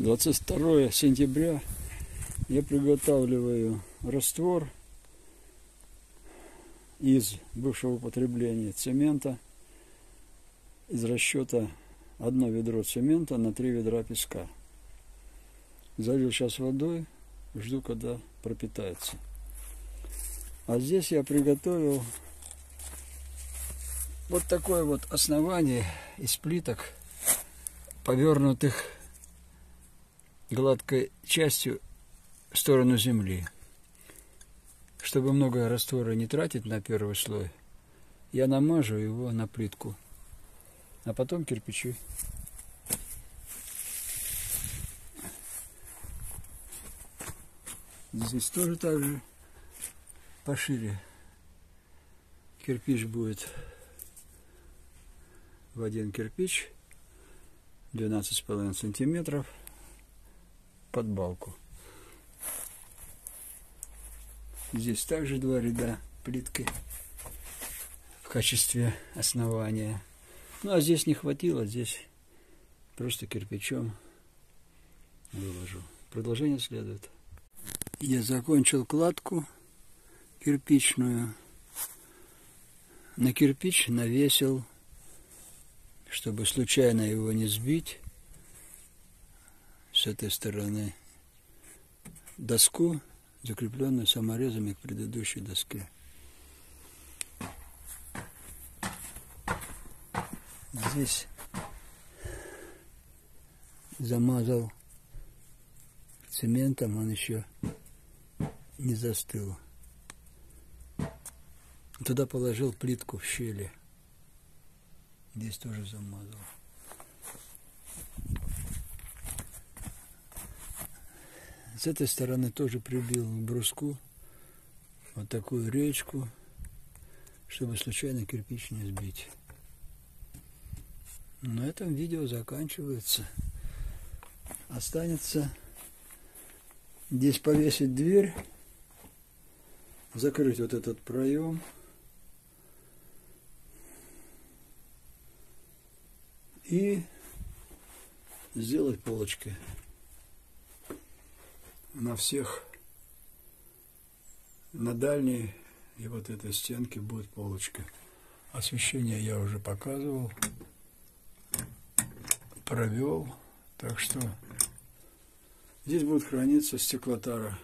22 сентября я приготавливаю раствор из бывшего употребления цемента из расчета одно ведро цемента на три ведра песка. Залил сейчас водой, жду, когда пропитается. А здесь я приготовил вот такое вот основание из плиток, повернутых гладкой частью в сторону земли. Чтобы много раствора не тратить на первый слой, я намажу его на плитку, а потом кирпичи. Здесь тоже так же пошире кирпич будет в один кирпич 12,5 сантиметров под балку. Здесь также два ряда плитки в качестве основания. Ну а здесь не хватило, здесь просто кирпичом выложу. Продолжение следует. Я закончил кладку кирпичную. На кирпич навесил, чтобы случайно его не сбить, с этой стороны доску, закрепленную саморезами к предыдущей доске. Здесь замазал цементом, он еще не застыл. Туда положил плитку в щели. Здесь тоже замазал. С этой стороны тоже прибил к бруску вот такую речку, чтобы случайно кирпич не сбить. На этом видео заканчивается. Останется здесь повесить дверь, закрыть вот этот проем. И сделать полочки на всех, на дальней и вот этой стенке будет полочка. Освещение я уже показывал, провел, так что здесь будет храниться стеклотара.